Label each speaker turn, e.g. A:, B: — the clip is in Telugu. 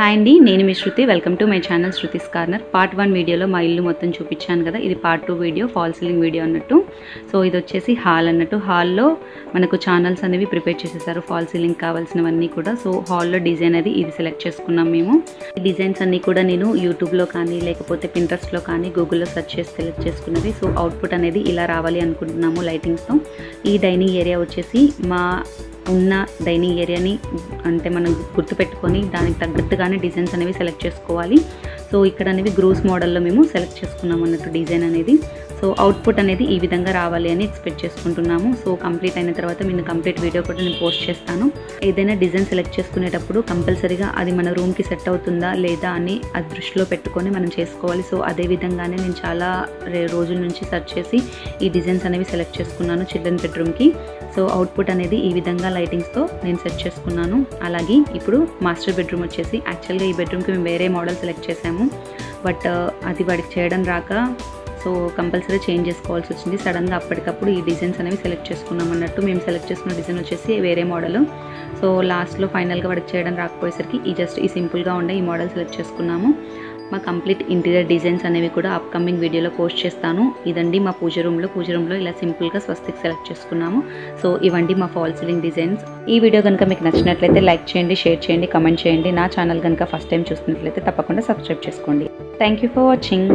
A: హాయ్ అండి నేను మీ Shruti. Welcome to my channel Shruti's corner part one వీడియోలో మా ఇల్లు మొత్తం చూపించాను కదా ఇది part two video fall ceiling video అన్నట్టు. సో ఇది వచ్చేసి హాల్ అన్నట్టు. హాల్లో మనకు ఛానల్స్ అనేవి ప్రిపేర్ చేసేసారు ఫాల్ సీలింగ్ కావాల్సినవన్నీ కూడా. సో హాల్లో డిజైన్ అది ఇది సెలెక్ట్ చేసుకున్నాం మేము. ఈ డిజైన్స్ అన్నీ కూడా నేను యూట్యూబ్లో కానీ లేకపోతే పింట్రెస్ట్లో కానీ గూగుల్లో సెర్చ్ చేసి సెలెక్ట్ చేసుకున్నది. సో అవుట్పుట్ అనేది ఇలా రావాలి అనుకుంటున్నాము లైటింగ్స్తో ఈ డైనింగ్ ఏరియా వచ్చేసి మా ఉన్న డైనింగ్ ఏరియాని అంటే మనం గుర్తుపెట్టుకొని దానికి తగ్గట్టుగానే డిజైన్స్ అనేవి సెలెక్ట్ చేసుకోవాలి. సో ఇక్కడ అనేవి గ్రూస్ మోడల్లో మేము సెలెక్ట్ చేసుకున్నాం అన్నట్టు డిజైన్ అనేది. సో అవుట్పుట్ అనేది ఈ విధంగా రావాలి అని ఎక్స్పెక్ట్ చేసుకుంటున్నాము. సో కంప్లీట్ అయిన తర్వాత నేను కంప్లీట్ వీడియో కూడా నేను పోస్ట్ చేస్తాను. ఏదైనా డిజైన్ సెలెక్ట్ చేసుకునేటప్పుడు కంపల్సరీగా అది మన రూమ్కి సెట్ అవుతుందా లేదా అని అది దృష్టిలో పెట్టుకొని మనం చేసుకోవాలి. సో అదే విధంగానే నేను చాలా రోజుల నుంచి సెర్చ్ చేసి ఈ డిజైన్స్ అనేవి సెలెక్ట్ చేసుకున్నాను చిల్డ్రన్ బెడ్రూమ్కి. సో అవుట్పుట్ అనేది ఈ విధంగా లైటింగ్స్తో నేను సెట్ చేసుకున్నాను. అలాగే ఇప్పుడు మాస్టర్ బెడ్రూమ్ వచ్చేసి యాక్చువల్గా ఈ బెడ్రూమ్కి మేము వేరే మోడల్ సెలెక్ట్ చేసాము. బట్ అది వాడికి చేయడం రాక సో కంపల్సరీ చేంజ్ చేసుకోవాల్సి వచ్చింది. సడన్గా అప్పటికప్పుడు ఈ డిజైన్స్ అనేవి సెలెక్ట్ చేసుకున్నాం అన్నట్టు మేము సెలెక్ట్ చేసుకున్న డిజైన్ వచ్చేసి వేరే మోడల్ సో లాస్ట్లో ఫైనల్గా వాడికి చేయడం రాకపోయేసరికి ఈ జస్ట్ ఈ సింపుల్గా ఉండే ఈ మోడల్ సెలెక్ట్ చేసుకున్నాము. మా కంప్లీట్ ఇంటీరియర్ డిజైన్స్ అనేవి కూడా అప్కమింగ్ వీడియోలో పోస్ట్ చేస్తాను. ఇదండి మా పూజ రూమ్లో పూజ రూమ్లో ఇలా సింపుల్గా స్వస్తికి సెలెక్ట్ చేసుకున్నాము. సో ఇవండి మా ఫాల్ సీలింగ్ డిజైన్స్ ఈ వీడియో కనుక మీకు నచ్చినట్లయితే లైక్ చేయండి షేర్ చేయండి కమెంట్ చేయండి. నా ఛానల్ కనుక ఫస్ట్ టైం చూస్తున్నట్లయితే తప్పకుండా సబ్స్క్రైబ్ చేసుకోండి. Thank you for watching